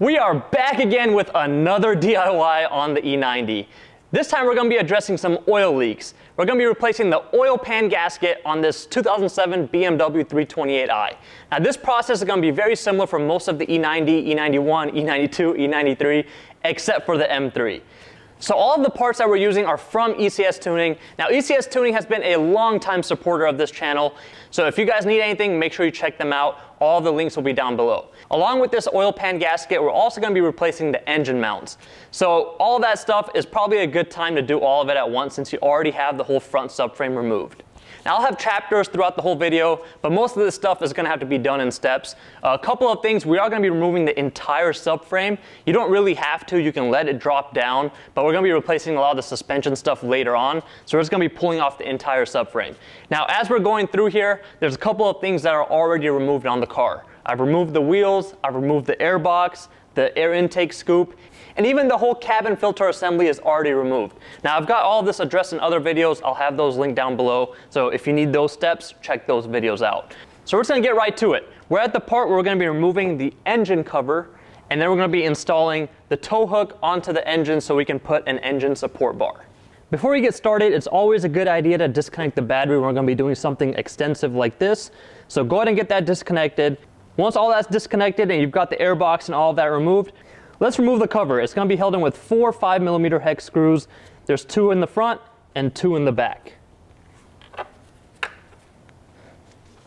We are back again with another DIY on the E90. This time we're going to be addressing some oil leaks. We're going to be replacing the oil pan gasket on this 2007 BMW 328i. Now this process is going to be very similar for most of the E90, E91, E92, E93, except for the M3. So all of the parts that we're using are from ECS Tuning. Now ECS Tuning has been a long time supporter of this channel. So if you guys need anything, make sure you check them out. All the links will be down below. Along with this oil pan gasket, we're also going to be replacing the engine mounts. So all that stuff is probably a good time to do all of it at once since you already have the whole front subframe removed. Now I'll have chapters throughout the whole video, but most of this stuff is gonna have to be done in steps. a couple of things, we are gonna be removing the entire subframe. You don't really have to, you can let it drop down, but we're gonna be replacing a lot of the suspension stuff later on, so we're just gonna be pulling off the entire subframe. Now as we're going through here, there's a couple of things that are already removed on the car. I've removed the wheels, I've removed the air box, the air intake scoop, and even the whole cabin filter assembly is already removed. Now I've got all this addressed in other videos, I'll have those linked down below, so if you need those steps, check those videos out. So we're just gonna get right to it. We're at the part where we're gonna be removing the engine cover, and then we're gonna be installing the tow hook onto the engine so we can put an engine support bar. Before we get started, it's always a good idea to disconnect the battery when we're gonna be doing something extensive like this. So go ahead and get that disconnected. Once all that's disconnected and you've got the air box and all that removed, let's remove the cover. It's going to be held in with four 5 millimeter hex screws. There's two in the front and two in the back.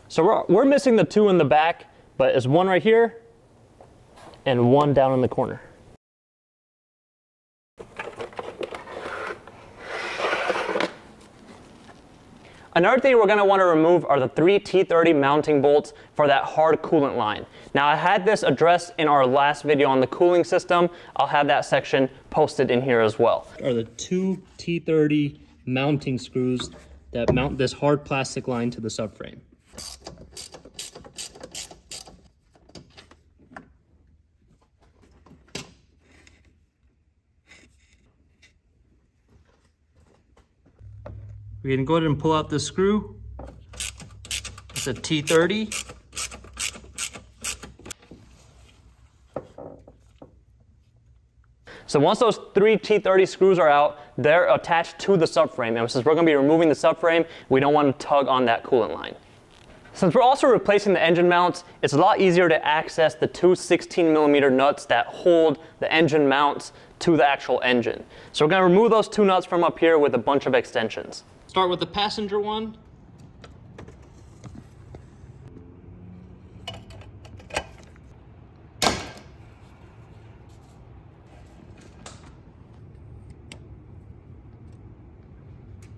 So we're, we're missing the two in the back, but it's one right here and one down in the corner. Another thing we're going to want to remove are the three T30 mounting bolts for that hard coolant line. Now I had this addressed in our last video on the cooling system. I'll have that section posted in here as well. Are the two T30 mounting screws that mount this hard plastic line to the subframe. We can go ahead and pull out the screw. It's a T30. So once those three T30 screws are out, they're attached to the subframe. And since we're going to be removing the subframe, we don't want to tug on that coolant line. Since we're also replacing the engine mounts, it's a lot easier to access the two 16 millimeter nuts that hold the engine mounts to the actual engine. So we're going to remove those two nuts from up here with a bunch of extensions. Start with the passenger one.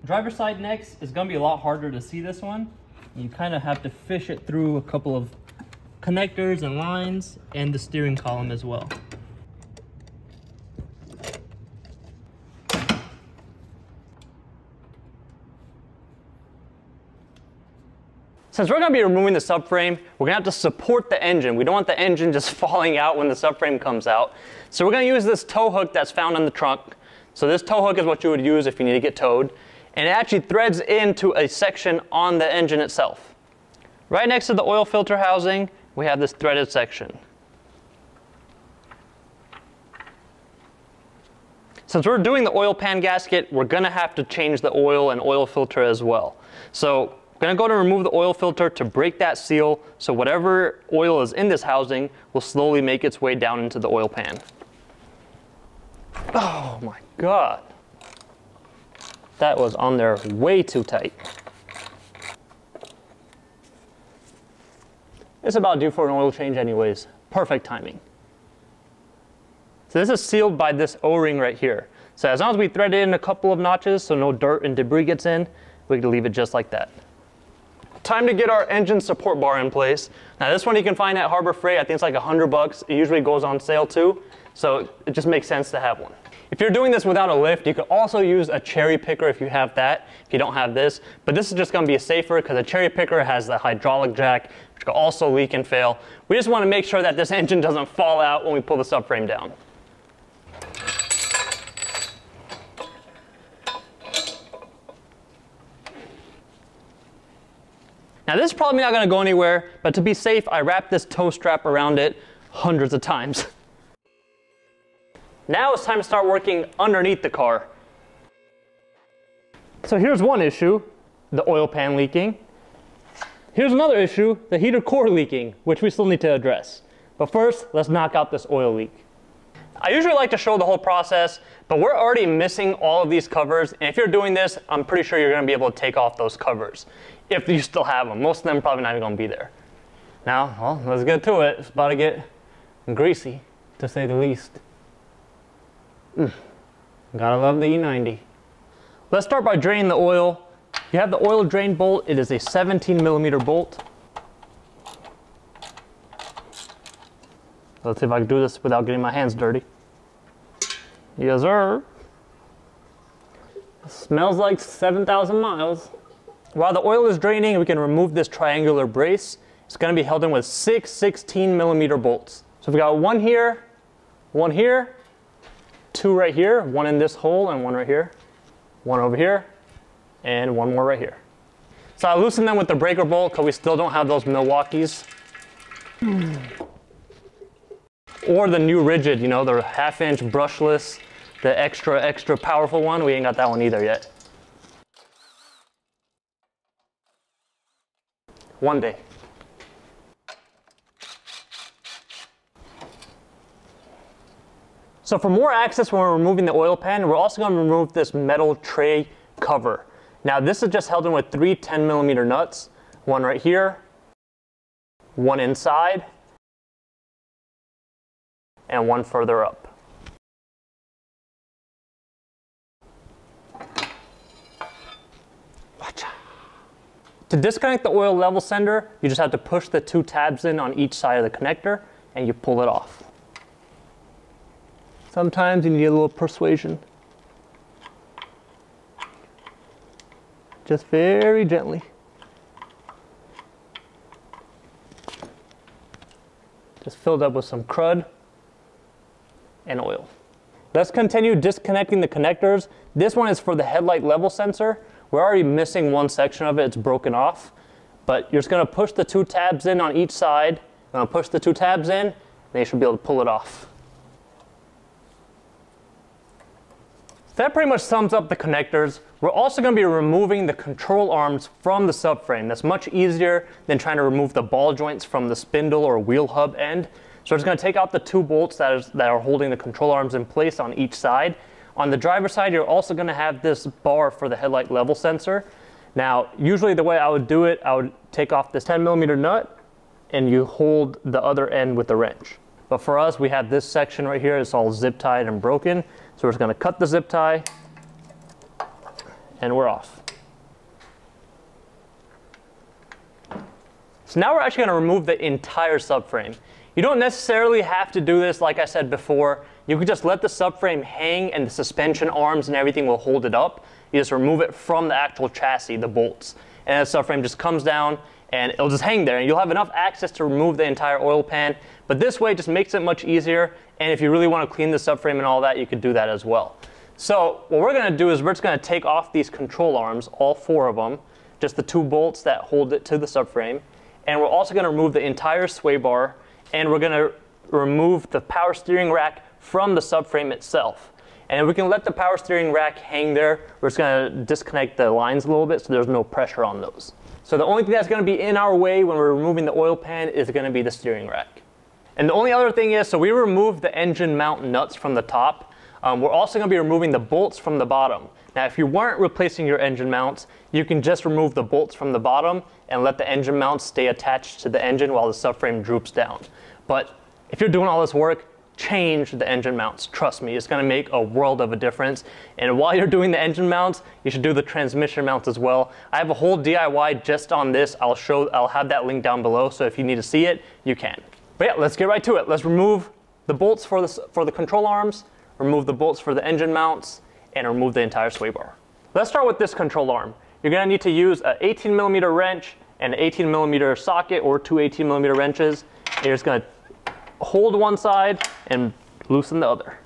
Driver side next is going to be a lot harder to see this one. You kind of have to fish it through a couple of connectors and lines and the steering column as well. Since we're going to be removing the subframe, we're going to have to support the engine. We don't want the engine just falling out when the subframe comes out. So we're going to use this tow hook that's found in the trunk. So this tow hook is what you would use if you need to get towed. And it actually threads into a section on the engine itself. Right next to the oil filter housing, we have this threaded section. Since we're doing the oil pan gasket, we're going to have to change the oil and oil filter as well. So gonna go to remove the oil filter to break that seal so whatever oil is in this housing will slowly make its way down into the oil pan. Oh my God. That was on there way too tight. It's about due for an oil change anyways. Perfect timing. So this is sealed by this O-ring right here. So as long as we thread it in a couple of notches so no dirt and debris gets in, we can leave it just like that. Time to get our engine support bar in place. Now this one you can find at Harbor Freight. I think it's like 100 bucks. It usually goes on sale too. So it just makes sense to have one. If you're doing this without a lift, you could also use a cherry picker if you have that, if you don't have this. But this is just gonna be safer because a cherry picker has the hydraulic jack, which could also leak and fail. We just wanna make sure that this engine doesn't fall out when we pull the subframe down. Now this is probably not gonna go anywhere, but to be safe, I wrapped this tow strap around it hundreds of times. Now it's time to start working underneath the car. So here's one issue, the oil pan leaking. Here's another issue, the heater core leaking, which we still need to address. But first, let's knock out this oil leak. I usually like to show the whole process, but we're already missing all of these covers. And if you're doing this, I'm pretty sure you're gonna be able to take off those covers. If you still have them. Most of them probably not even gonna be there. Now, well, let's get to it. It's about to get greasy, to say the least. Mm. Gotta love the E90. Let's start by draining the oil. You have the oil drain bolt. It is a 17 millimeter bolt. Let's see if I can do this without getting my hands dirty. Yes, sir. smells like 7,000 miles. While the oil is draining, we can remove this triangular brace. It's gonna be held in with six 16 millimeter bolts. So we've got one here, one here, two right here, one in this hole and one right here, one over here, and one more right here. So I loosen them with the breaker bolt because we still don't have those Milwaukee's. Or the new Ridgid, you know, the half inch brushless, the extra, extra powerful one. We ain't got that one either yet. One day. So for more access when we're removing the oil pan, we're also gonna remove this metal tray cover. Now this is just held in with three 10 millimeter nuts, one right here, one inside, and one further up. To disconnect the oil level sender, you just have to push the two tabs in on each side of the connector and you pull it off. Sometimes you need a little persuasion. Just very gently. Just filled up with some crud and oil. Let's continue disconnecting the connectors. This one is for the headlight level sensor. We're already missing one section of it, it's broken off. But you're just gonna push the two tabs in on each side. I'm gonna push the two tabs in, and you should be able to pull it off. That pretty much sums up the connectors. We're also going to be removing the control arms from the subframe. That's much easier than trying to remove the ball joints from the spindle or wheel hub end. So we're just going to take out the two bolts that, is, that are holding the control arms in place on each side. On the driver's side, you're also going to have this bar for the headlight level sensor. Now, usually the way I would do it, I would take off this 10 millimeter nut and you hold the other end with the wrench. But for us, we have this section right here. It's all zip tied and broken. So we're just going to cut the zip tie and we're off. So now we're actually going to remove the entire subframe. You don't necessarily have to do this like I said before. You could just let the subframe hang and the suspension arms and everything will hold it up. You just remove it from the actual chassis, the bolts. And the subframe just comes down and it'll just hang there and you'll have enough access to remove the entire oil pan. But this way just makes it much easier. And if you really want to clean the subframe and all that, you could do that as well. So what we're going to do is we're just going to take off these control arms, all four of them, just the two bolts that hold it to the subframe. And we're also going to remove the entire sway bar and we're going to remove the power steering rack from the subframe itself. And we can let the power steering rack hang there. We're just to disconnect the lines a little bit so there's no pressure on those. So the only thing that's to be in our way when we're removing the oil pan is to be the steering rack. And the only other thing is, so we removed the engine mount nuts from the top. Um, we're also to be removing the bolts from the bottom. Now, if you weren't replacing your engine mounts, you can just remove the bolts from the bottom and let the engine mounts stay attached to the engine while the subframe droops down. But if you're doing all this work, change the engine mounts. Trust me, it's gonna make a world of a difference. And while you're doing the engine mounts, you should do the transmission mounts as well. I have a whole DIY just on this. I'll show, I'll have that link down below. So if you need to see it, you can. But yeah, let's get right to it. Let's remove the bolts for the, for the control arms, remove the bolts for the engine mounts, and remove the entire sway bar. Let's start with this control arm. You're gonna need to use an 18 millimeter wrench, and an 18 millimeter socket, or two 18 millimeter wrenches. And you're just gonna hold one side and loosen the other.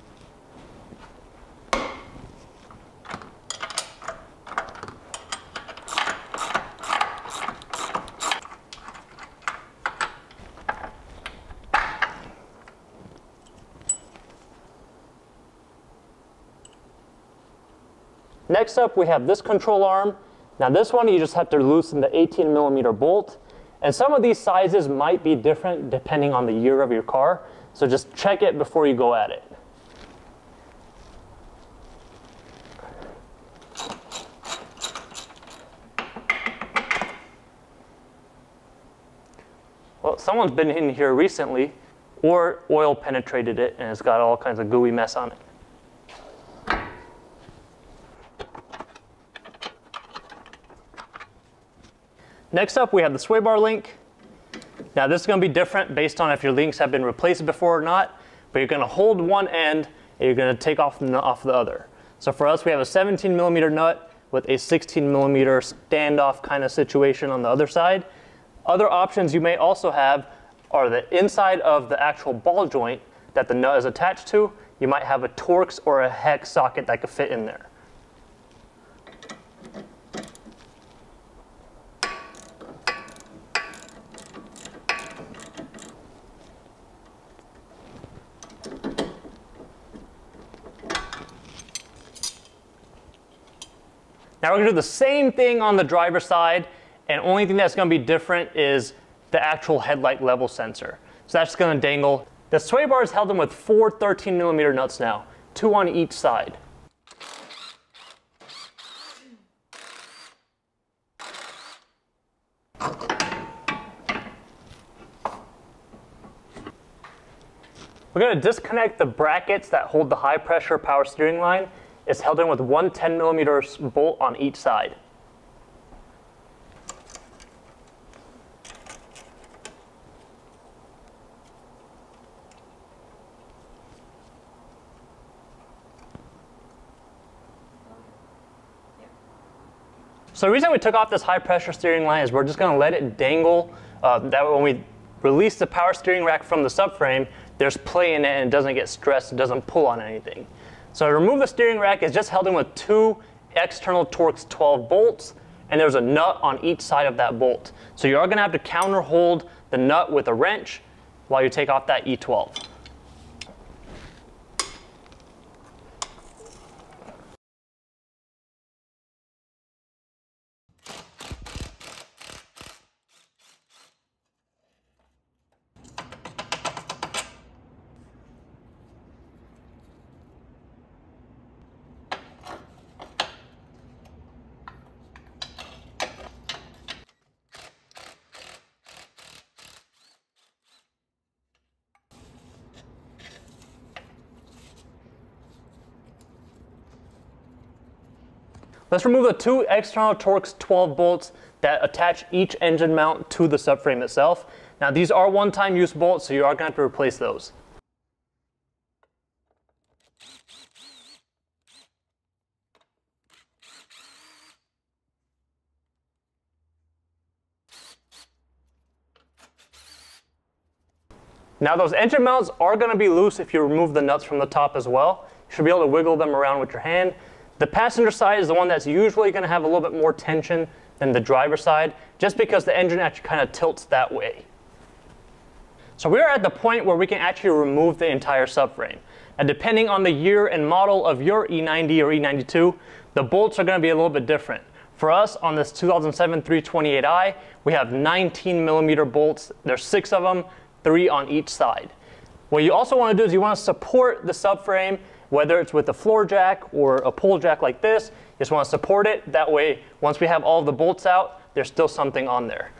Next up, we have this control arm. Now this one, you just have to loosen the 18 millimeter bolt and some of these sizes might be different depending on the year of your car. So just check it before you go at it. Well, someone's been in here recently or oil penetrated it and it's got all kinds of gooey mess on it. Next up, we have the sway bar link. Now this is going to be different based on if your links have been replaced before or not, but you're going to hold one end and you're going to take off the off the other. So for us, we have a 17 millimeter nut with a 16 millimeter standoff kind of situation on the other side. Other options you may also have are the inside of the actual ball joint that the nut is attached to. You might have a Torx or a hex socket that could fit in there. Now we're gonna do the same thing on the driver side, and only thing that's gonna be different is the actual headlight level sensor. So that's gonna dangle. The sway bar is held in with four 13 millimeter nuts now, two on each side. We're gonna disconnect the brackets that hold the high pressure power steering line is held in with one 10 millimeter bolt on each side. So the reason we took off this high pressure steering line is we're just going to let it dangle. Uh, that when we release the power steering rack from the subframe, there's play in it and it doesn't get stressed, it doesn't pull on anything. So to remove the steering rack it's just held in with two external Torx 12 bolts, and there's a nut on each side of that bolt. So you are gonna have to counter hold the nut with a wrench while you take off that E12. Let's remove the two external Torx 12 bolts that attach each engine mount to the subframe itself. Now these are one-time use bolts, so you are going to have to replace those. Now those engine mounts are going to be loose if you remove the nuts from the top as well. You should be able to wiggle them around with your hand. The passenger side is the one that's usually going to have a little bit more tension than the driver side, just because the engine actually kind of tilts that way. So we're at the point where we can actually remove the entire subframe. And depending on the year and model of your E90 or E92, the bolts are going to be a little bit different. For us, on this 2007 328i, we have 19 millimeter bolts. There's six of them, three on each side. What you also want to do is you want to support the subframe whether it's with a floor jack or a pull jack like this, you just want to support it. That way, once we have all the bolts out, there's still something on there.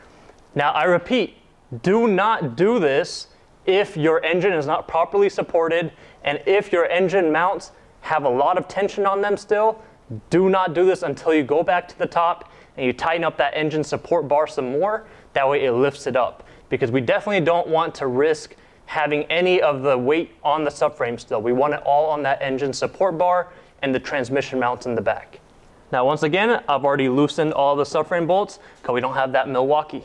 Now, I repeat, do not do this if your engine is not properly supported and if your engine mounts have a lot of tension on them still, do not do this until you go back to the top and you tighten up that engine support bar some more. That way it lifts it up because we definitely don't want to risk having any of the weight on the subframe still. We want it all on that engine support bar and the transmission mounts in the back. Now once again, I've already loosened all the subframe bolts because we don't have that Milwaukee.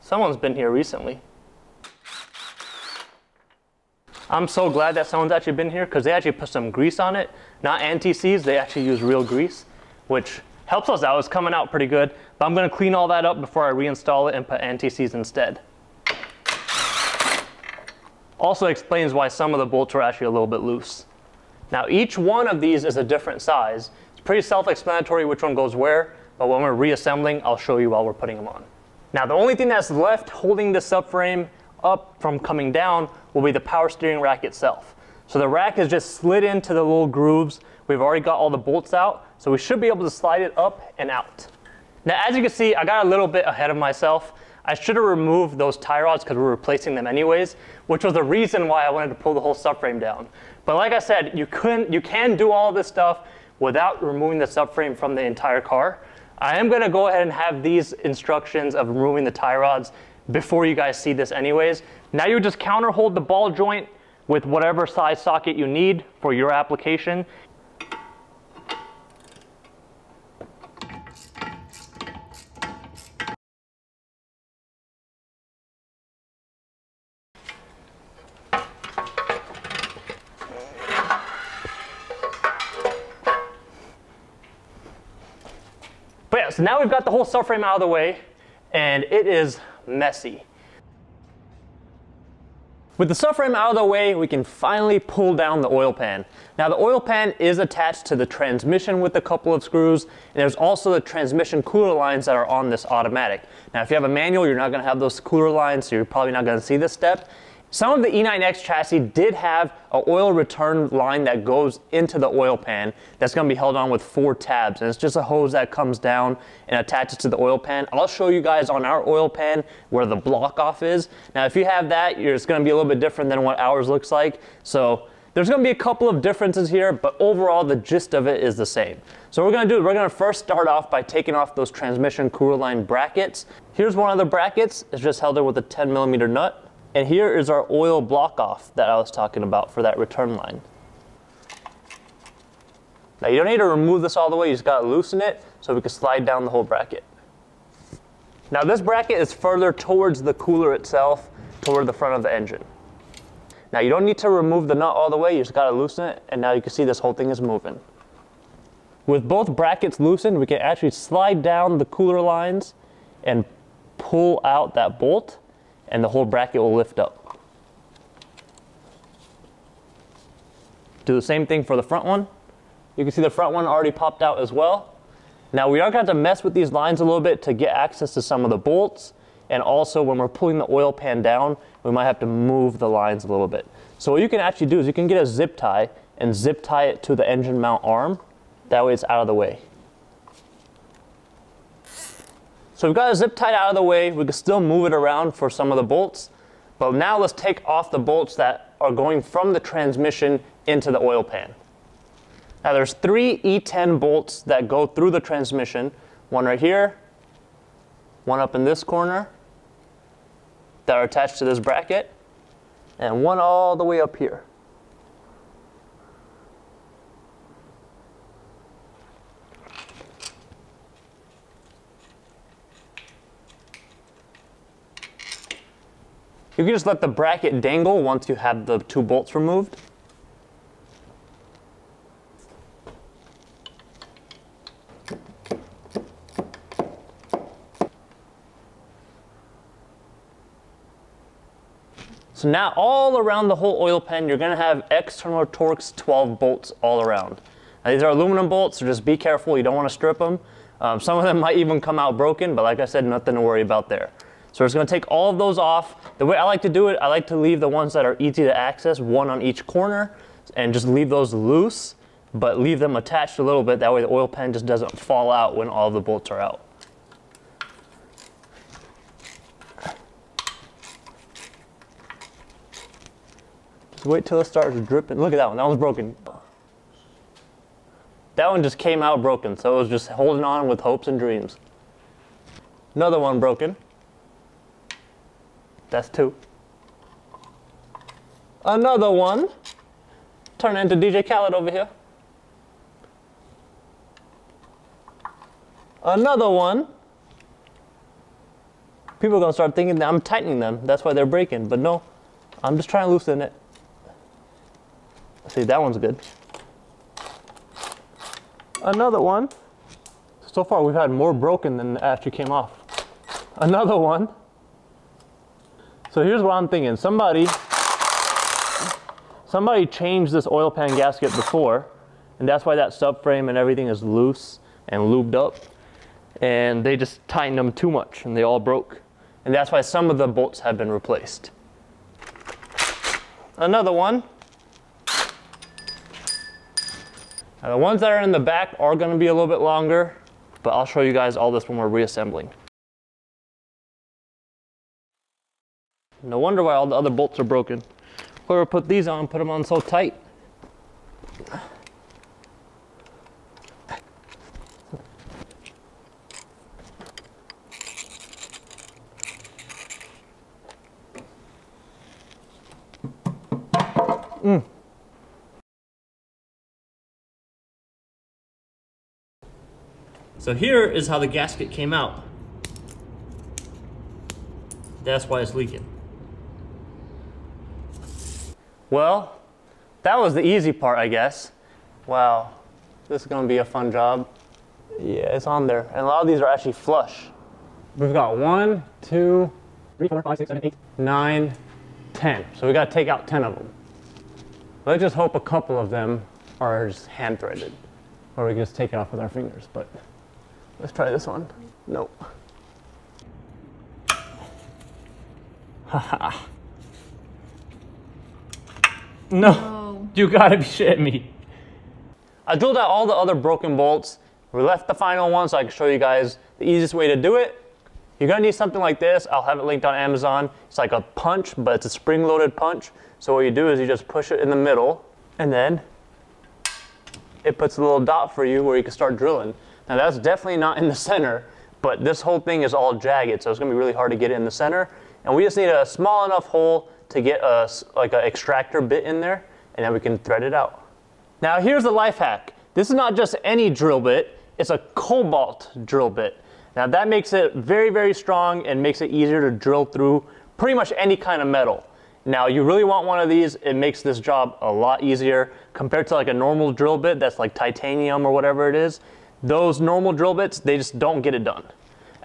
Someone's been here recently. I'm so glad that someone's actually been here because they actually put some grease on it. Not anti-seize, they actually use real grease, which helps us out. It's coming out pretty good. But I'm going to clean all that up before I reinstall it and put anti-seize instead. Also explains why some of the bolts are actually a little bit loose. Now each one of these is a different size. It's pretty self-explanatory which one goes where, but when we're reassembling, I'll show you while we're putting them on. Now the only thing that's left holding the subframe up from coming down will be the power steering rack itself. So the rack is just slid into the little grooves. We've already got all the bolts out, so we should be able to slide it up and out. Now as you can see, I got a little bit ahead of myself. I should have removed those tie rods because we're replacing them anyways, which was the reason why I wanted to pull the whole subframe down. But like I said, you, couldn't, you can do all this stuff without removing the subframe from the entire car. I am gonna go ahead and have these instructions of removing the tie rods before you guys see this anyways. Now you just counter hold the ball joint with whatever size socket you need for your application. So now we've got the whole subframe out of the way and it is messy. With the subframe out of the way, we can finally pull down the oil pan. Now the oil pan is attached to the transmission with a couple of screws, and there's also the transmission cooler lines that are on this automatic. Now if you have a manual, you're not gonna have those cooler lines, so you're probably not gonna see this step. Some of the E9X chassis did have an oil return line that goes into the oil pan that's going to be held on with four tabs and it's just a hose that comes down and attaches to the oil pan. I'll show you guys on our oil pan where the block off is. Now if you have that, it's going to be a little bit different than what ours looks like. So there's going to be a couple of differences here, but overall the gist of it is the same. So we're going to do we're going to first start off by taking off those transmission cooler line brackets. Here's one of the brackets. It's just held there with a 10 millimeter nut. And here is our oil block off that I was talking about for that return line. Now you don't need to remove this all the way, you just gotta loosen it so we can slide down the whole bracket. Now this bracket is further towards the cooler itself, toward the front of the engine. Now you don't need to remove the nut all the way, you just gotta loosen it, and now you can see this whole thing is moving. With both brackets loosened, we can actually slide down the cooler lines and pull out that bolt and the whole bracket will lift up. Do the same thing for the front one. You can see the front one already popped out as well. Now we are going to have to mess with these lines a little bit to get access to some of the bolts. And also when we're pulling the oil pan down, we might have to move the lines a little bit. So what you can actually do is you can get a zip tie and zip tie it to the engine mount arm. That way it's out of the way. So we've got a zip tied out of the way. We can still move it around for some of the bolts. But now let's take off the bolts that are going from the transmission into the oil pan. Now there's three E10 bolts that go through the transmission. One right here, one up in this corner that are attached to this bracket, and one all the way up here. You can just let the bracket dangle once you have the two bolts removed. So now all around the whole oil pan, you're gonna have external Torx 12 bolts all around. Now these are aluminum bolts, so just be careful, you don't wanna strip them. Um, some of them might even come out broken, but like I said, nothing to worry about there. So just gonna take all of those off. The way I like to do it, I like to leave the ones that are easy to access, one on each corner, and just leave those loose, but leave them attached a little bit. That way the oil pan just doesn't fall out when all the bolts are out. Just wait till it starts dripping. Look at that one, that one's broken. That one just came out broken, so it was just holding on with hopes and dreams. Another one broken. That's two. Another one. Turn into DJ Khaled over here. Another one. People are gonna start thinking that I'm tightening them. That's why they're breaking. But no, I'm just trying to loosen it. See, that one's good. Another one. So far, we've had more broken than actually came off. Another one. So here's what I'm thinking. Somebody somebody changed this oil pan gasket before, and that's why that subframe and everything is loose and lubed up. And they just tightened them too much and they all broke. And that's why some of the bolts have been replaced. Another one. Now the ones that are in the back are gonna be a little bit longer, but I'll show you guys all this when we're reassembling. No wonder why all the other bolts are broken. Whoever put these on, put them on so tight. Mm. So here is how the gasket came out. That's why it's leaking. Well, that was the easy part, I guess. Wow, this is gonna be a fun job. Yeah, it's on there. And a lot of these are actually flush. We've got one, two, three, four, five, six, seven, eight, nine, ten. So we gotta take out 10 of them. Let's just hope a couple of them are just hand threaded. Or we can just take it off with our fingers, but let's try this one. Nope. Haha. No, Oh. you gotta be shitting me. I drilled out all the other broken bolts. We left the final one so I can show you guys the easiest way to do it. You're gonna need something like this. I'll have it linked on Amazon. It's like a punch, but it's a spring-loaded punch. So what you do is you just push it in the middle, and then it puts a little dot for you where you can start drilling. Now that's definitely not in the center, but this whole thing is all jagged, so it's gonna be really hard to get it in the center. And we just need a small enough hole to get a, like an extractor bit in there, and then we can thread it out. Now here's the life hack. This is not just any drill bit, it's a cobalt drill bit. Now that makes it very, very strong and makes it easier to drill through pretty much any kind of metal. Now you really want one of these, it makes this job a lot easier compared to like a normal drill bit that's like titanium or whatever it is. Those normal drill bits, they just don't get it done.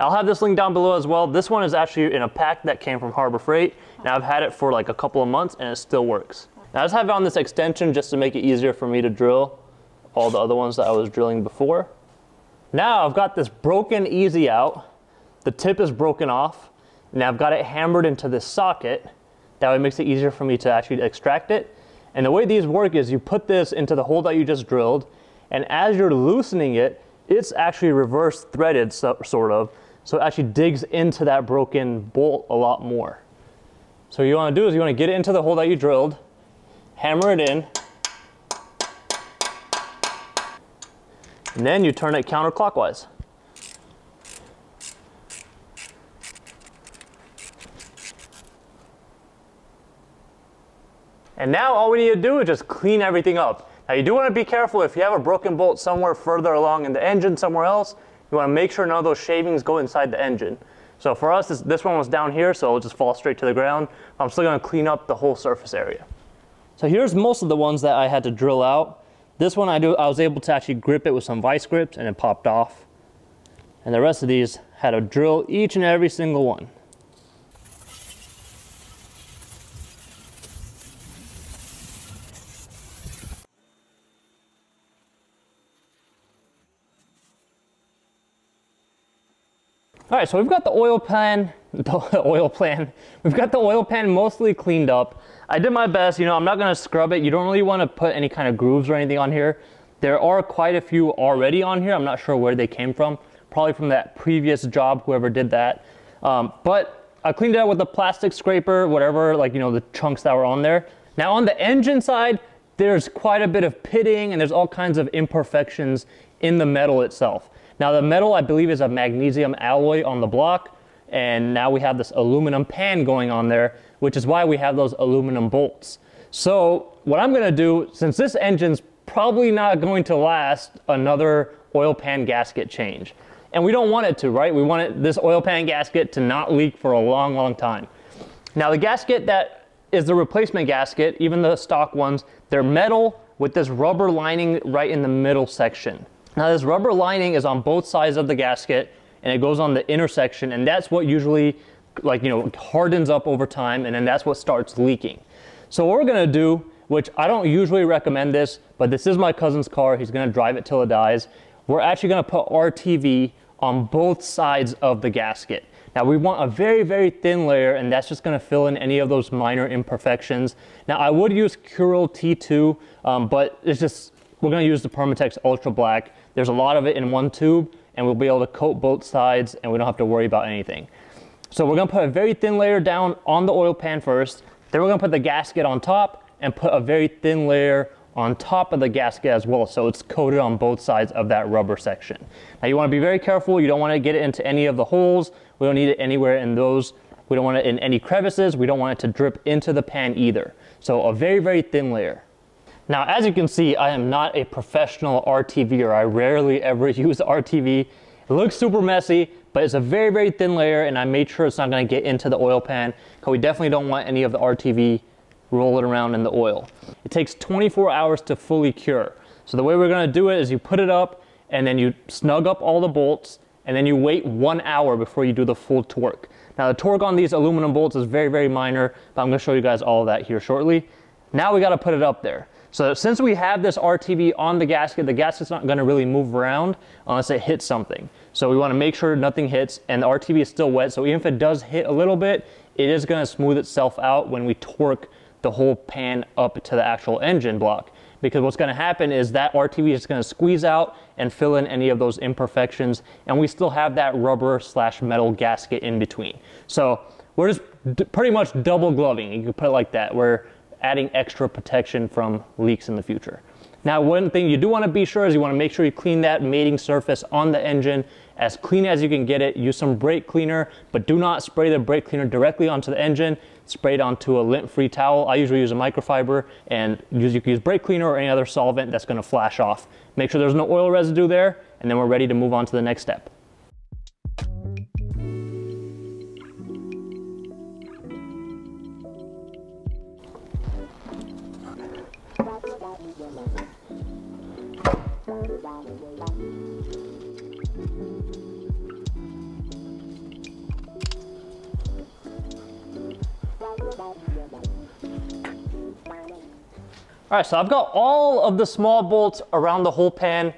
I'll have this link down below as well. This one is actually in a pack that came from Harbor Freight, and I've had it for like a couple of months and it still works. Now I just have it on this extension just to make it easier for me to drill all the other ones that I was drilling before. Now I've got this broken easy out. The tip is broken off. Now I've got it hammered into this socket. That way it makes it easier for me to actually extract it. And the way these work is you put this into the hole that you just drilled, and as you're loosening it, it's actually reverse threaded, so, sort of. So it actually digs into that broken bolt a lot more. So what you wanna do is you wanna get it into the hole that you drilled, hammer it in, and then you turn it counterclockwise. And now all we need to do is just clean everything up. Now you do want to be careful if you have a broken bolt somewhere further along in the engine somewhere else, you want to make sure none of those shavings go inside the engine. So for us, this, this one was down here, so it'll just fall straight to the ground. I'm still going to clean up the whole surface area. So here's most of the ones that I had to drill out. This one I, do, I was able to actually grip it with some vice grips and it popped off. And the rest of these had to drill each and every single one. All right, so we've got the oil pan, the oil pan. We've got the oil pan mostly cleaned up. I did my best, you know, I'm not gonna scrub it. You don't really wanna put any kind of grooves or anything on here. There are quite a few already on here. I'm not sure where they came from. Probably from that previous job, whoever did that. Um, but I cleaned it out with a plastic scraper, whatever, like, you know, the chunks that were on there. Now on the engine side, there's quite a bit of pitting and there's all kinds of imperfections in the metal itself. Now the metal, I believe, is a magnesium alloy on the block, and now we have this aluminum pan going on there, which is why we have those aluminum bolts. So what I'm gonna do, since this engine's probably not going to last another oil pan gasket change, and we don't want it to, right? We want it, this oil pan gasket to not leak for a long, long time. Now the gasket that is the replacement gasket, even the stock ones, they're metal with this rubber lining right in the middle section. Now this rubber lining is on both sides of the gasket and it goes on the intersection and that's what usually like, you know, hardens up over time and then that's what starts leaking. So what we're gonna do, which I don't usually recommend this, but this is my cousin's car. He's gonna drive it till it dies. We're actually gonna put RTV on both sides of the gasket. Now we want a very, very thin layer and that's just gonna fill in any of those minor imperfections. Now I would use Curil T2, um, but it's just, we're gonna use the Permatex Ultra Black. There's a lot of it in one tube and we'll be able to coat both sides and we don't have to worry about anything. So we're gonna put a very thin layer down on the oil pan first, then we're gonna put the gasket on top and put a very thin layer on top of the gasket as well so it's coated on both sides of that rubber section. Now you want to be very careful, you don't want to get it into any of the holes, we don't need it anywhere in those, we don't want it in any crevices, we don't want it to drip into the pan either. So a very, very thin layer. Now as you can see, I am not a professional RTVer, I rarely ever use RTV. It looks super messy, but it's a very, very thin layer and I made sure it's not gonna get into the oil pan because we definitely don't want any of the RTV roll it around in the oil. It takes 24 hours to fully cure. So the way we're gonna do it is you put it up and then you snug up all the bolts and then you wait one hour before you do the full torque. Now the torque on these aluminum bolts is very, very minor, but I'm gonna show you guys all of that here shortly. Now we gotta put it up there. So since we have this RTV on the gasket, the gasket's not gonna really move around unless it hits something. So we wanna make sure nothing hits and the RTV is still wet. So even if it does hit a little bit, it is gonna smooth itself out when we torque the whole pan up to the actual engine block. Because what's gonna happen is that RTV is gonna squeeze out and fill in any of those imperfections, and we still have that rubber slash metal gasket in between. So we're just pretty much double gloving, you can put it like that. We're adding extra protection from leaks in the future. Now, one thing you do wanna be sure is you wanna make sure you clean that mating surface on the engine as clean as you can get it. Use some brake cleaner, but do not spray the brake cleaner directly onto the engine. Spray it onto a lint-free towel. I usually use a microfiber and use, you can use brake cleaner or any other solvent that's gonna flash off. Make sure there's no oil residue there, and then we're ready to move on to the next step. All right, so I've got all of the small bolts around the whole pan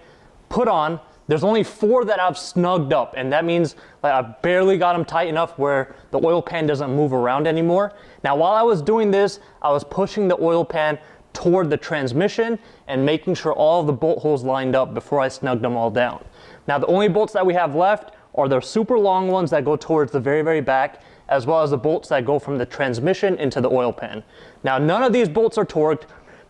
put on. There's only four that I've snugged up, and that means like, I barely got them tight enough where the oil pan doesn't move around anymore. Now, while I was doing this, I was pushing the oil pan toward the transmission and making sure all the bolt holes lined up before I snugged them all down. Now, the only bolts that we have left are the super long ones that go towards the very, very back, as well as the bolts that go from the transmission into the oil pan. Now, none of these bolts are torqued,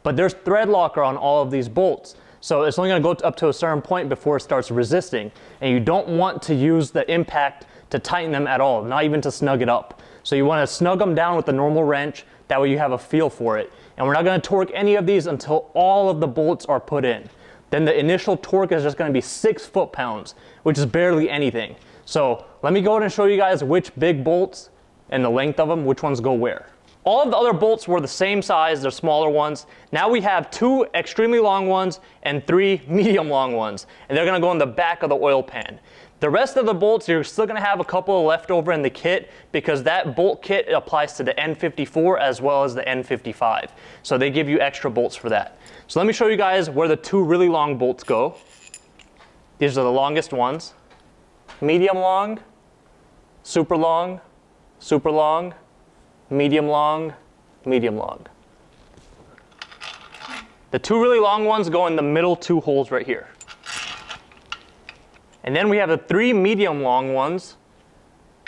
but there's thread locker on all of these bolts. So it's only gonna go up to a certain point before it starts resisting. And you don't want to use the impact to tighten them at all, not even to snug it up. So you wanna snug them down with the normal wrench, that way you have a feel for it. And we're not gonna torque any of these until all of the bolts are put in. Then the initial torque is just gonna be six foot-pounds, which is barely anything. So let me go ahead and show you guys which big bolts and the length of them, which ones go where. All of the other bolts were the same size, they're smaller ones. Now we have two extremely long ones and three medium long ones, and they're gonna go in the back of the oil pan. The rest of the bolts, you're still gonna have a couple left over in the kit because that bolt kit applies to the N54 as well as the N55. So they give you extra bolts for that. So let me show you guys where the two really long bolts go. These are the longest ones. Medium long, super long, super long, medium long, medium long. The two really long ones go in the middle two holes right here. And then we have the three medium long ones,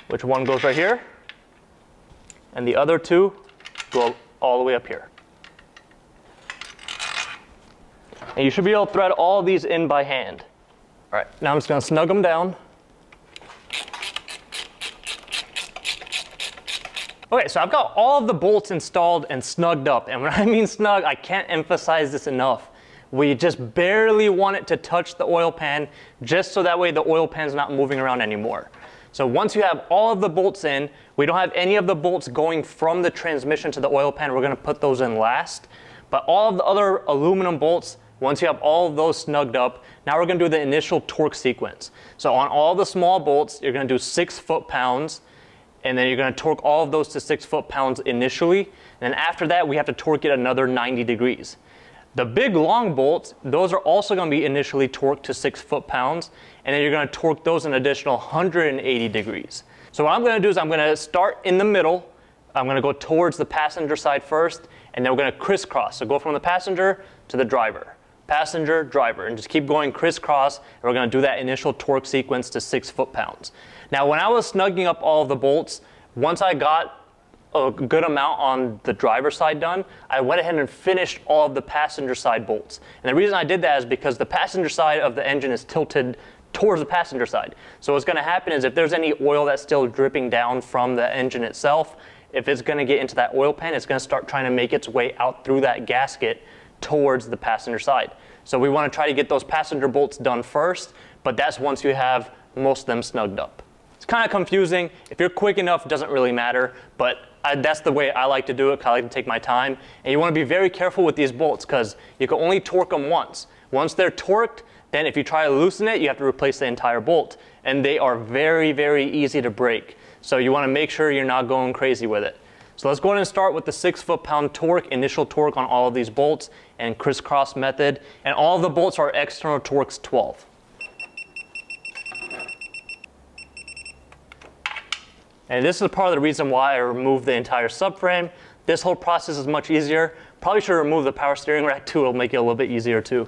which one goes right here, and the other two go all the way up here. And you should be able to thread all these in by hand. All right, now I'm just gonna snug them down. Okay, so I've got all of the bolts installed and snugged up. And when I mean snug, I can't emphasize this enough. We just barely want it to touch the oil pan just so that way the oil pan's not moving around anymore. So once you have all of the bolts in, we don't have any of the bolts going from the transmission to the oil pan. We're gonna put those in last. But all of the other aluminum bolts, once you have all of those snugged up, now we're gonna do the initial torque sequence. So on all the small bolts, you're gonna do six foot-pounds and then you're gonna torque all of those to six foot-pounds initially, and after that, we have to torque it another 90 degrees. The big long bolts, those are also gonna be initially torqued to six foot-pounds, and then you're gonna torque those an additional 180 degrees. So what I'm gonna do is I'm gonna start in the middle, I'm gonna go towards the passenger side first, and then we're gonna crisscross. So go from the passenger to the driver passenger, driver, and just keep going crisscross. And we're going to do that initial torque sequence to six foot-pounds. Now, when I was snugging up all of the bolts, once I got a good amount on the driver side done, I went ahead and finished all of the passenger side bolts. And the reason I did that is because the passenger side of the engine is tilted towards the passenger side. So what's going to happen is if there's any oil that's still dripping down from the engine itself, if it's going to get into that oil pan, it's going to start trying to make its way out through that gasket towards the passenger side. So we want to try to get those passenger bolts done first, but that's once you have most of them snugged up. It's kind of confusing. If you're quick enough, it doesn't really matter, but I, that's the way I like to do it because I like to take my time. And you want to be very careful with these bolts because you can only torque them once. Once they're torqued, then if you try to loosen it, you have to replace the entire bolt. And they are very, very easy to break. So you want to make sure you're not going crazy with it. So let's go ahead and start with the six foot-pound torque, initial torque on all of these bolts, and crisscross method. And all the bolts are external Torx 12. And this is part of the reason why I removed the entire subframe. This whole process is much easier. Probably should remove the power steering rack too, it'll make it a little bit easier too.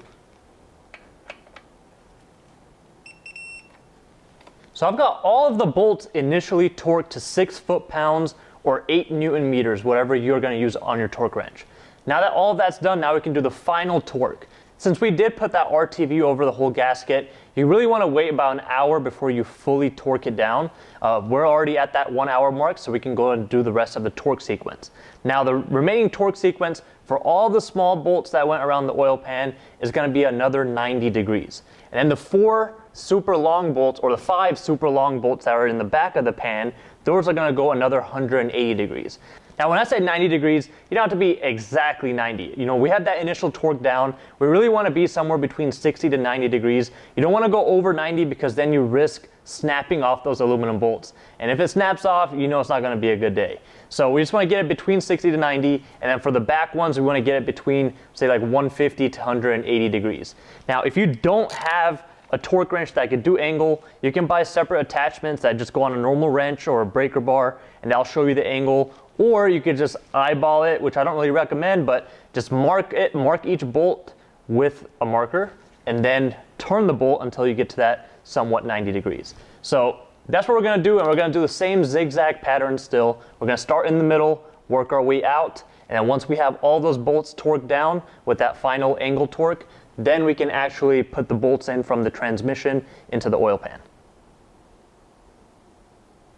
So I've got all of the bolts initially torqued to six foot-pounds or 8 newton meters, whatever you're going to use on your torque wrench. Now that all of that's done, now we can do the final torque. Since we did put that RTV over the whole gasket, you really want to wait about an hour before you fully torque it down. Uh, we're already at that one hour mark, so we can go and do the rest of the torque sequence. Now the remaining torque sequence for all the small bolts that went around the oil pan is going to be another 90 degrees. And then the four super long bolts, or the five super long bolts that are in the back of the pan, those are gonna go another 180 degrees. Now, when I say 90 degrees, you don't have to be exactly 90. You know, we had that initial torque down. We really wanna be somewhere between 60 to 90 degrees. You don't wanna go over 90 because then you risk snapping off those aluminum bolts. And if it snaps off, you know it's not gonna be a good day. So we just wanna get it between 60 to 90, and then for the back ones, we wanna get it between, say like 150 to 180 degrees. Now, if you don't have a torque wrench that can do angle. You can buy separate attachments that just go on a normal wrench or a breaker bar and I'll show you the angle. Or you could just eyeball it, which I don't really recommend, but just mark it, mark each bolt with a marker and then turn the bolt until you get to that somewhat 90 degrees. So that's what we're gonna do and we're gonna do the same zigzag pattern still. We're gonna start in the middle, work our way out, and then once we have all those bolts torqued down with that final angle torque, then we can actually put the bolts in from the transmission into the oil pan.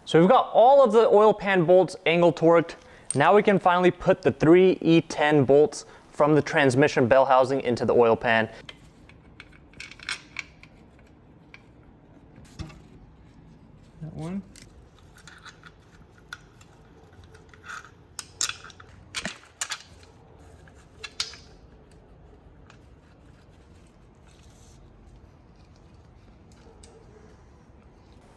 So we've got all of the oil pan bolts angle torqued. Now we can finally put the three E10 bolts from the transmission bell housing into the oil pan. That one.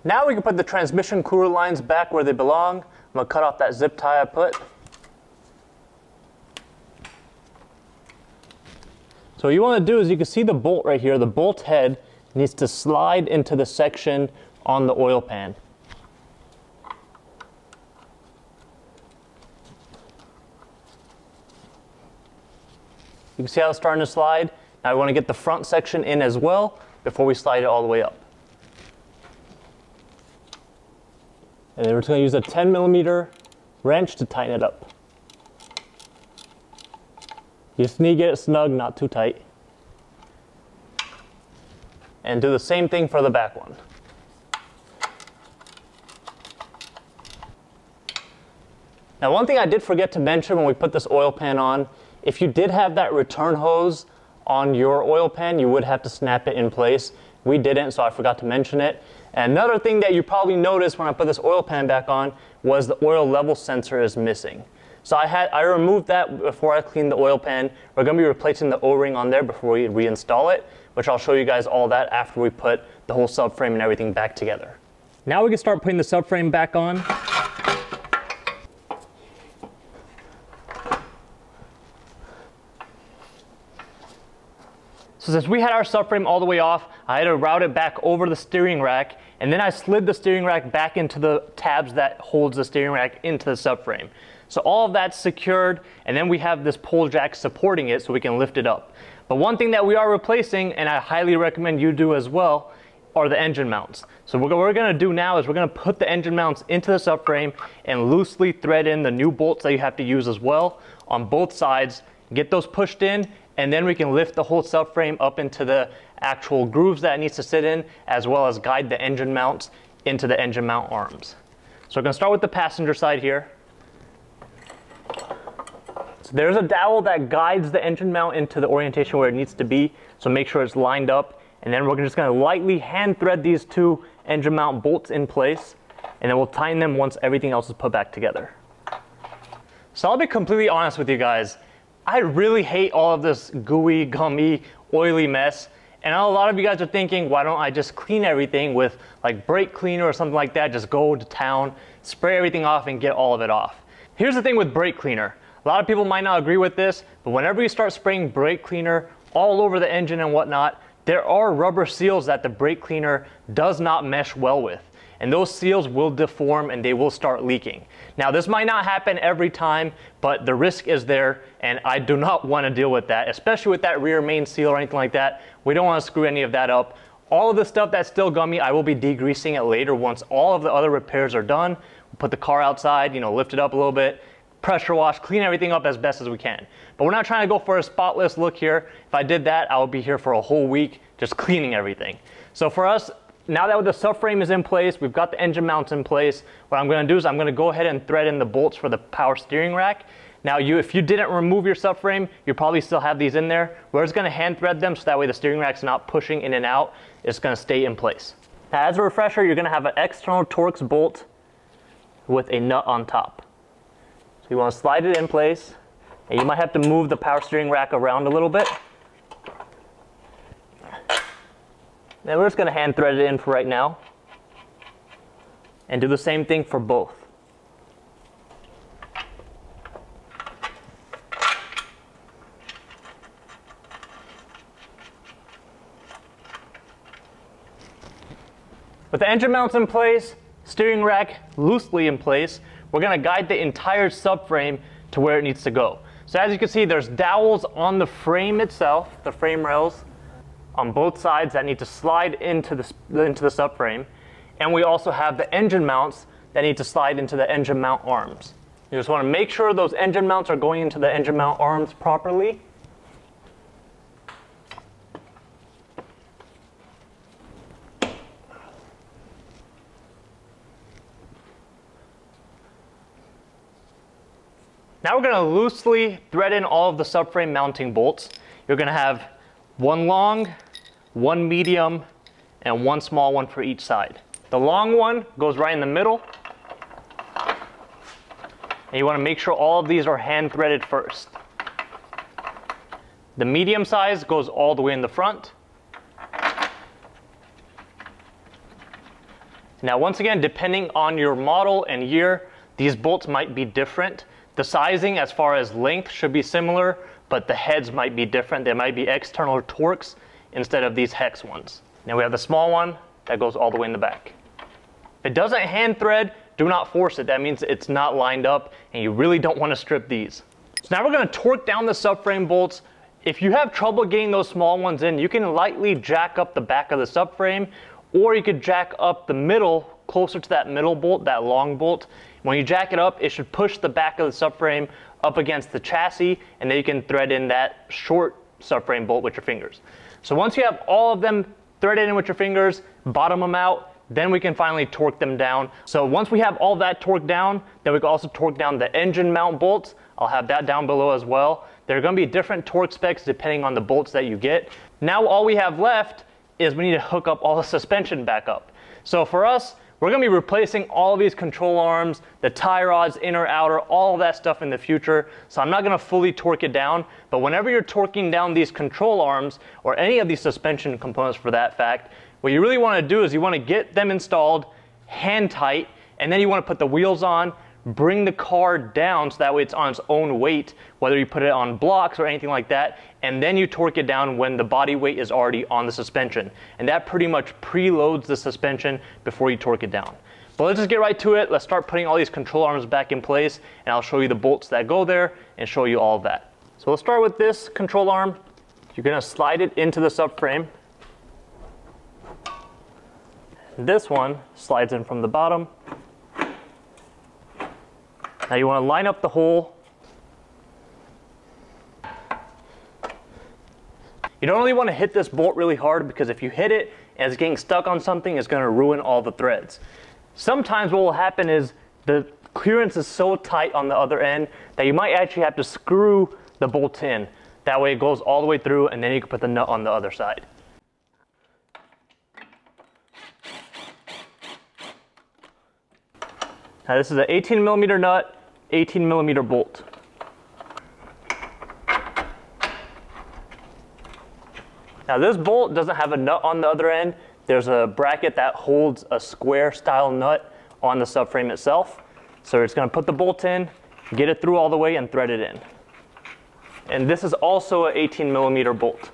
Now we can put the transmission cooler lines back where they belong. I'm gonna cut off that zip tie I put. So what you wanna do is you can see the bolt right here, the bolt head needs to slide into the section on the oil pan. You can see how it's starting to slide. Now we want to get the front section in as well before we slide it all the way up. And then we're just going to use a 10 millimeter wrench to tighten it up. You just need to get it snug, not too tight. And do the same thing for the back one. Now one thing I did forget to mention when we put this oil pan on, if you did have that return hose on your oil pan, you would have to snap it in place. We didn't, so I forgot to mention it. And another thing that you probably noticed when I put this oil pan back on was the oil level sensor is missing. So I, had, I removed that before I cleaned the oil pan. We're gonna be replacing the O-ring on there before we reinstall it, which I'll show you guys all that after we put the whole subframe and everything back together. Now we can start putting the subframe back on. So since we had our subframe all the way off, I had to route it back over the steering rack and then I slid the steering rack back into the tabs that holds the steering rack into the subframe. So all of that's secured, and then we have this pole jack supporting it so we can lift it up. But one thing that we are replacing, and I highly recommend you do as well, are the engine mounts. So what we're gonna do now is we're gonna put the engine mounts into the subframe and loosely thread in the new bolts that you have to use as well on both sides, get those pushed in, and then we can lift the whole subframe up into the actual grooves that it needs to sit in, as well as guide the engine mounts into the engine mount arms. So we're gonna start with the passenger side here. So there's a dowel that guides the engine mount into the orientation where it needs to be, so make sure it's lined up and then we're just gonna lightly hand thread these two engine mount bolts in place, and then we'll tighten them once everything else is put back together. So I'll be completely honest with you guys. I really hate all of this gooey, gummy, oily mess. And a lot of you guys are thinking, why don't I just clean everything with like brake cleaner or something like that? Just go to town, spray everything off and get all of it off. Here's the thing with brake cleaner. A lot of people might not agree with this, but whenever you start spraying brake cleaner all over the engine and whatnot, there are rubber seals that the brake cleaner does not mesh well with. And those seals will deform and they will start leaking. Now this might not happen every time, but the risk is there and I do not want to deal with that, especially with that rear main seal or anything like that. We don't want to screw any of that up. All of the stuff that's still gummy, I will be degreasing it later once all of the other repairs are done. We'll put the car outside, you know, lift it up a little bit, pressure wash, clean everything up as best as we can. But we're not trying to go for a spotless look here. If I did that, I would be here for a whole week just cleaning everything. So for us, now that the subframe is in place, we've got the engine mounts in place, what I'm gonna do is I'm gonna go ahead and thread in the bolts for the power steering rack. Now you, if you didn't remove your subframe, you probably still have these in there. We're just gonna hand thread them so that way the steering rack's not pushing in and out. It's gonna stay in place. Now as a refresher, you're gonna have an external Torx bolt with a nut on top. So you wanna slide it in place, and you might have to move the power steering rack around a little bit. Then we're just going to hand thread it in for right now. And do the same thing for both. With the engine mounts in place, steering rack loosely in place, we're going to guide the entire subframe to where it needs to go. So as you can see, there's dowels on the frame itself, the frame rails, on both sides that need to slide into the, into the subframe. And we also have the engine mounts that need to slide into the engine mount arms. You just want to make sure those engine mounts are going into the engine mount arms properly. Now we're going to loosely thread in all of the subframe mounting bolts. You're going to have one long, one medium, and one small one for each side. The long one goes right in the middle. And you want to make sure all of these are hand threaded first. The medium size goes all the way in the front. Now once again, depending on your model and year, these bolts might be different. The sizing as far as length should be similar, but the heads might be different. They might be external Torx instead of these hex ones. Now we have the small one that goes all the way in the back. If it doesn't hand thread, do not force it. That means it's not lined up and you really don't want to strip these. So now we're going to torque down the subframe bolts. If you have trouble getting those small ones in, you can lightly jack up the back of the subframe or you could jack up the middle closer to that middle bolt, that long bolt. When you jack it up, it should push the back of the subframe up against the chassis and then you can thread in that short subframe bolt with your fingers. So once you have all of them threaded in with your fingers, bottom them out, then we can finally torque them down. So once we have all that torqued down, then we can also torque down the engine mount bolts. I'll have that down below as well. There are gonna be different torque specs depending on the bolts that you get. Now all we have left is we need to hook up all the suspension back up. So for us, we're gonna be replacing all these control arms, the tie rods, inner, outer, all of that stuff in the future. So I'm not gonna fully torque it down, but whenever you're torquing down these control arms, or any of these suspension components for that fact, what you really wanna do is you wanna get them installed hand tight, and then you wanna put the wheels on, bring the car down so that way it's on its own weight, whether you put it on blocks or anything like that, and then you torque it down when the body weight is already on the suspension. And that pretty much preloads the suspension before you torque it down. But let's just get right to it. Let's start putting all these control arms back in place and I'll show you the bolts that go there and show you all of that. So let's start with this control arm. You're gonna slide it into the subframe. This one slides in from the bottom. Now you wanna line up the hole. You don't really wanna hit this bolt really hard because if you hit it and it's getting stuck on something, it's gonna ruin all the threads. Sometimes what will happen is the clearance is so tight on the other end that you might actually have to screw the bolt in. That way it goes all the way through and then you can put the nut on the other side. Now this is an 18 millimeter nut, 18 millimeter bolt. Now this bolt doesn't have a nut on the other end, there's a bracket that holds a square style nut on the subframe itself. So it's gonna put the bolt in, get it through all the way and thread it in. And this is also an 18 millimeter bolt.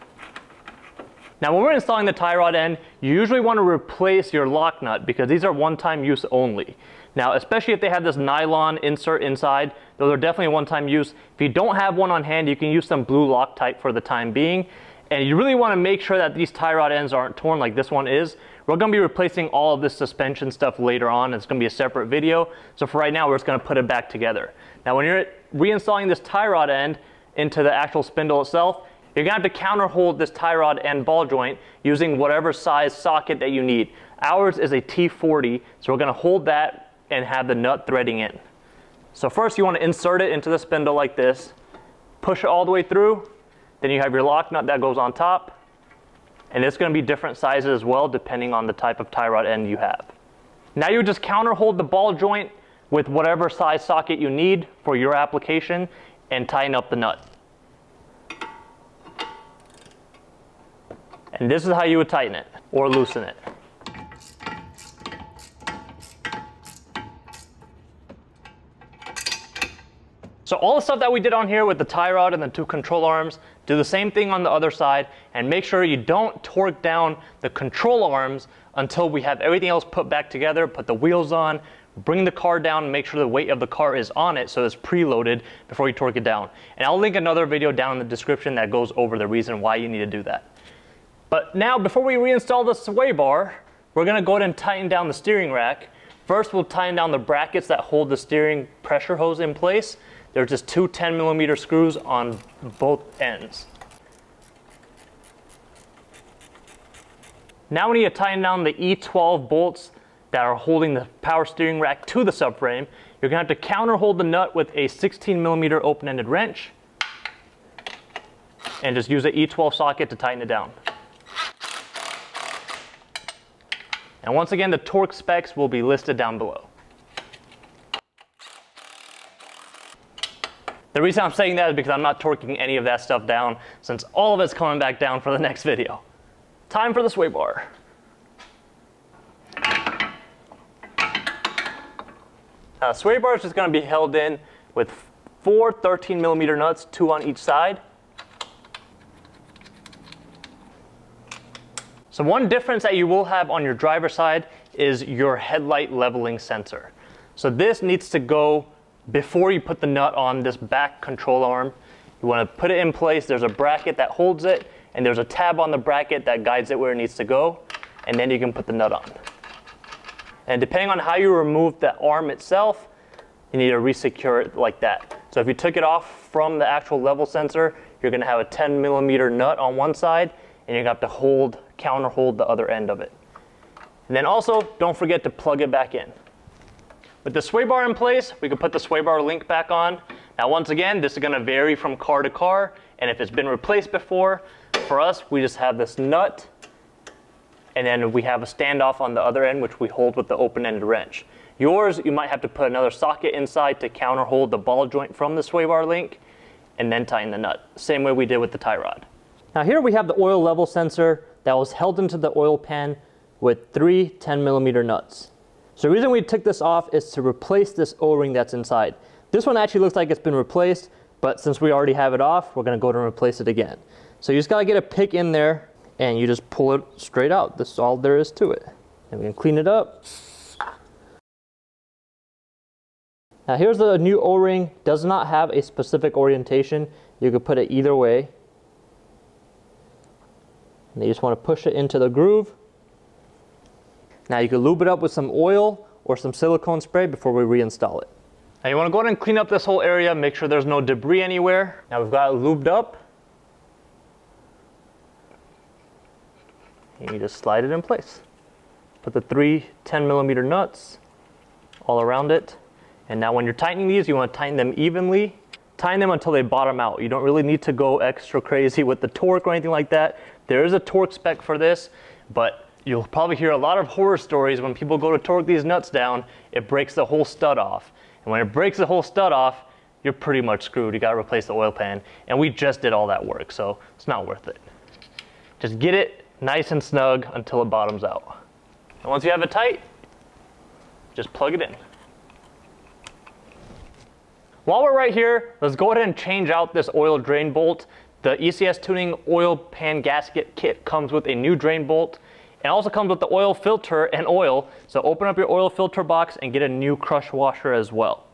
Now when we're installing the tie rod end, you usually wanna replace your lock nut because these are one-time use only. Now, especially if they have this nylon insert inside, those are definitely one-time use. If you don't have one on hand, you can use some blue Loctite for the time being. And you really want to make sure that these tie rod ends aren't torn like this one is. We're going to be replacing all of this suspension stuff later on. It's going to be a separate video. So for right now, we're just going to put it back together. Now when you're reinstalling this tie rod end into the actual spindle itself, you're going to have to counter hold this tie rod end ball joint using whatever size socket that you need. Ours is a T40, so we're going to hold that and have the nut threading in. So first you want to insert it into the spindle like this, push it all the way through, then you have your lock nut that goes on top. And it's going to be different sizes as well depending on the type of tie rod end you have. Now you just counter hold the ball joint with whatever size socket you need for your application and tighten up the nut. And this is how you would tighten it or loosen it. So all the stuff that we did on here with the tie rod and the two control arms, do the same thing on the other side and make sure you don't torque down the control arms until we have everything else put back together, put the wheels on, bring the car down and make sure the weight of the car is on it so it's preloaded before you torque it down. And I'll link another video down in the description that goes over the reason why you need to do that. But now before we reinstall the sway bar, we're gonna go ahead and tighten down the steering rack. First we'll tighten down the brackets that hold the steering pressure hose in place. There's just two 10 millimeter screws on both ends. Now we need to tighten down the E12 bolts that are holding the power steering rack to the subframe. You're gonna have to counter hold the nut with a 16 millimeter open-ended wrench and just use the E12 socket to tighten it down. And once again, the torque specs will be listed down below. The reason I'm saying that is because I'm not torquing any of that stuff down since all of it's coming back down for the next video. Time for the sway bar. Uh, sway bar is just going to be held in with four 13 millimeter nuts, two on each side. So one difference that you will have on your driver side is your headlight leveling sensor. So this needs to go before you put the nut on this back control arm, you want to put it in place. There's a bracket that holds it, and there's a tab on the bracket that guides it where it needs to go, and then you can put the nut on. And depending on how you remove the arm itself, you need to resecure it like that. So if you took it off from the actual level sensor, you're going to have a 10 millimeter nut on one side, and you're to have to hold, counter hold the other end of it. And then also, don't forget to plug it back in. With the sway bar in place, we can put the sway bar link back on. Now once again, this is gonna vary from car to car, and if it's been replaced before, for us, we just have this nut, and then we have a standoff on the other end, which we hold with the open-ended wrench. Yours, you might have to put another socket inside to counter hold the ball joint from the sway bar link, and then tighten the nut, same way we did with the tie rod. Now here we have the oil level sensor that was held into the oil pan with three 10 millimeter nuts. So the reason we took this off is to replace this O-ring that's inside. This one actually looks like it's been replaced, but since we already have it off, we're gonna go to replace it again. So you just gotta get a pick in there and you just pull it straight out. This is all there is to it. And we can clean it up. Now here's the new O-ring, does not have a specific orientation. You could put it either way. And you just wanna push it into the groove. Now you can lube it up with some oil or some silicone spray before we reinstall it. Now you wanna go ahead and clean up this whole area, make sure there's no debris anywhere. Now we've got it lubed up. And you just slide it in place. Put the three 10 millimeter nuts all around it. And now when you're tightening these, you wanna tighten them evenly. Tighten them until they bottom out. You don't really need to go extra crazy with the torque or anything like that. There is a torque spec for this, but you'll probably hear a lot of horror stories when people go to torque these nuts down, it breaks the whole stud off. And when it breaks the whole stud off, you're pretty much screwed. You gotta replace the oil pan. And we just did all that work, so it's not worth it. Just get it nice and snug until it bottoms out. And once you have it tight, just plug it in. While we're right here, let's go ahead and change out this oil drain bolt. The ECS Tuning oil pan gasket kit comes with a new drain bolt and also comes with the oil filter and oil. So open up your oil filter box and get a new crush washer as well.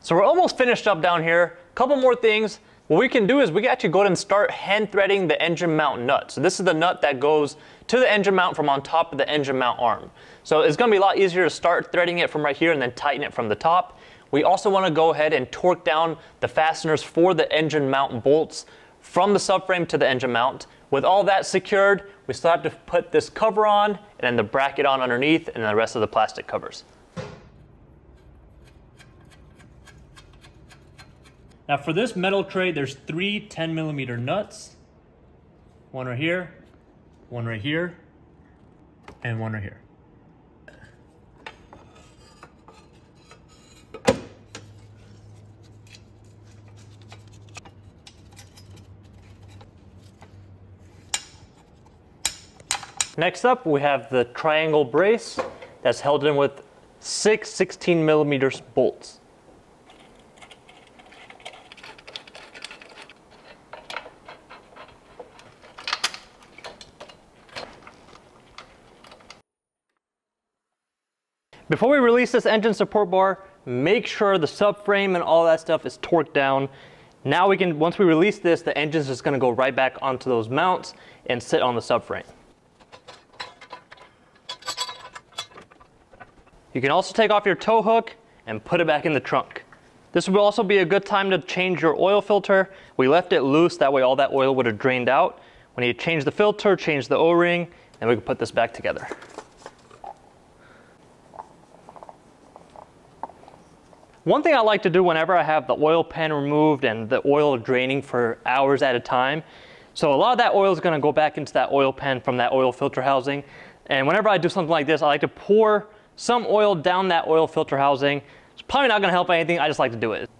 So we're almost finished up down here. A couple more things. What we can do is we can actually go ahead and start hand threading the engine mount nut. So this is the nut that goes to the engine mount from on top of the engine mount arm. So it's gonna be a lot easier to start threading it from right here and then tighten it from the top. We also wanna go ahead and torque down the fasteners for the engine mount bolts from the subframe to the engine mount. With all that secured, we still have to put this cover on and then the bracket on underneath and the rest of the plastic covers. Now for this metal tray, there's three 10 millimeter nuts. One right here, one right here, and one right here. Next up, we have the triangle brace that's held in with six 16 millimeters bolts. Before we release this engine support bar, make sure the subframe and all that stuff is torqued down. Now we can, once we release this, the engine's just gonna go right back onto those mounts and sit on the subframe. You can also take off your tow hook and put it back in the trunk. This will also be a good time to change your oil filter. We left it loose, that way all that oil would have drained out. When you change the filter, change the O-ring, and we can put this back together. One thing I like to do whenever I have the oil pan removed and the oil draining for hours at a time, so a lot of that oil is going to go back into that oil pan from that oil filter housing. And whenever I do something like this, I like to pour some oil down that oil filter housing. It's probably not going to help anything, I just like to do it.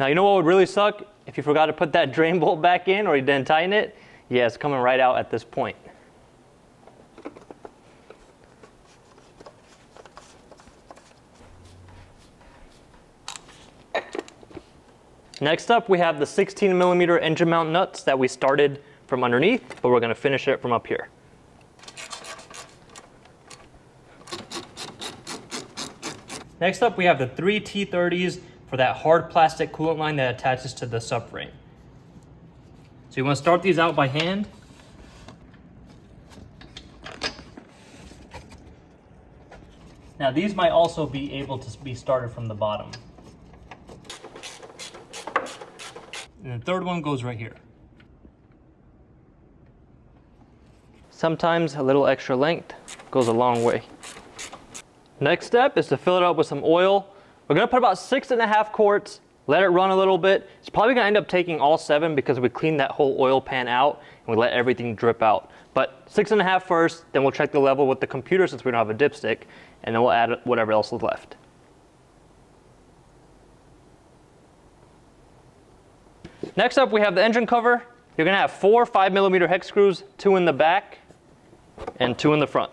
Now you know what would really suck? If you forgot to put that drain bolt back in or you didn't tighten it, yeah, it's coming right out at this point. Next up, we have the 16 millimeter engine mount nuts that we started from underneath, but we're gonna finish it from up here. Next up, we have the three T30s for that hard plastic coolant line that attaches to the subframe. So you wanna start these out by hand. Now these might also be able to be started from the bottom. And the third one goes right here. Sometimes a little extra length goes a long way. Next step is to fill it up with some oil. We're gonna put about six and a half quarts, let it run a little bit. It's probably gonna end up taking all seven because we cleaned that whole oil pan out and we let everything drip out. But six and a half first, then we'll check the level with the computer since we don't have a dipstick, and then we'll add whatever else is left. Next up, we have the engine cover. You're gonna have four five millimeter hex screws, two in the back and two in the front.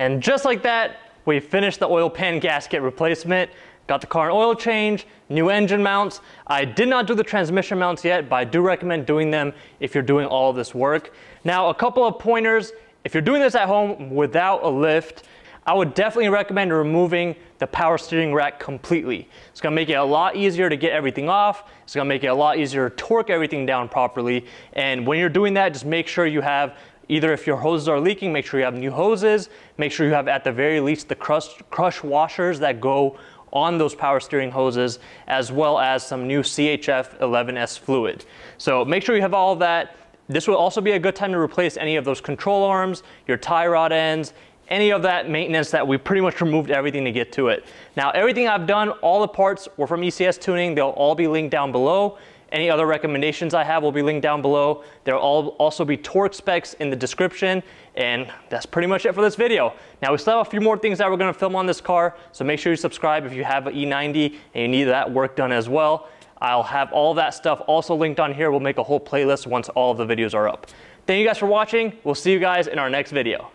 And just like that, we finished the oil pan gasket replacement. Got the car an oil change, new engine mounts. I did not do the transmission mounts yet, but I do recommend doing them if you're doing all this work. Now, a couple of pointers. If you're doing this at home without a lift, I would definitely recommend removing the power steering rack completely. It's gonna make it a lot easier to get everything off. It's gonna make it a lot easier to torque everything down properly. And when you're doing that, just make sure you have either if your hoses are leaking, make sure you have new hoses. Make sure you have at the very least the crush, crush washers that go on those power steering hoses, as well as some new CHF 11S fluid. So make sure you have all of that. This will also be a good time to replace any of those control arms, your tie rod ends, any of that maintenance that we pretty much removed everything to get to it. Now everything I've done, all the parts were from ECS Tuning. They'll all be linked down below. Any other recommendations I have will be linked down below. There'll also be torque specs in the description. And that's pretty much it for this video. Now we still have a few more things that we're gonna film on this car. So make sure you subscribe if you have an E90 and you need that work done as well. I'll have all that stuff also linked on here. We'll make a whole playlist once all of the videos are up. Thank you guys for watching. We'll see you guys in our next video.